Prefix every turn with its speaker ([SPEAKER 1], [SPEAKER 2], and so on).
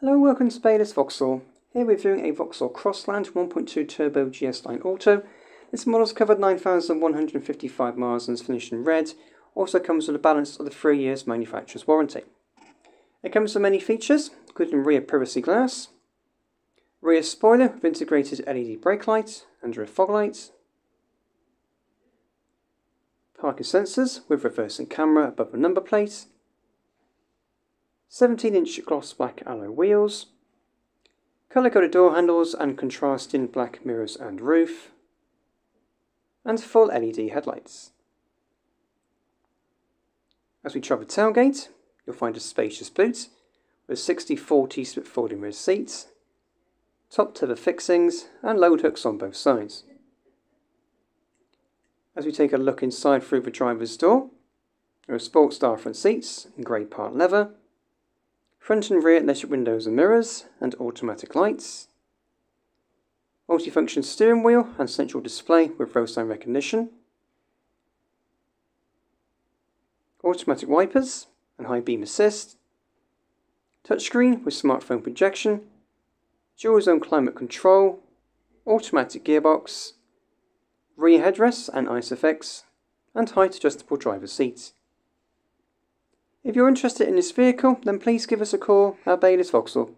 [SPEAKER 1] Hello, welcome to Baylis Vauxhall. Here we're viewing a Vauxhall Crossland 1.2 Turbo GS Line Auto. This model's covered 9,155 miles and is finished in red. Also comes with a balance of the 3 years manufacturer's warranty. It comes with many features, including rear privacy glass, rear spoiler with integrated LED brake lights and rear fog lights, parking sensors with reversing camera above the number plate, 17 inch gloss black alloy wheels, colour coded door handles and contrasting black mirrors and roof, and full LED headlights. As we travel tailgate, you'll find a spacious boot with 60-40 split folding rear seats, top tether fixings and load hooks on both sides. As we take a look inside through the driver's door, there are sport style front seats in grey part leather, front and rear electric windows and mirrors, and automatic lights, multifunction steering wheel and central display with road sign recognition, automatic wipers and high beam assist, touchscreen with smartphone projection, dual zone climate control, automatic gearbox, rear headrests and ISOFIX, and height adjustable driver seats. If you're interested in this vehicle, then please give us a call at Baylis Vauxhall.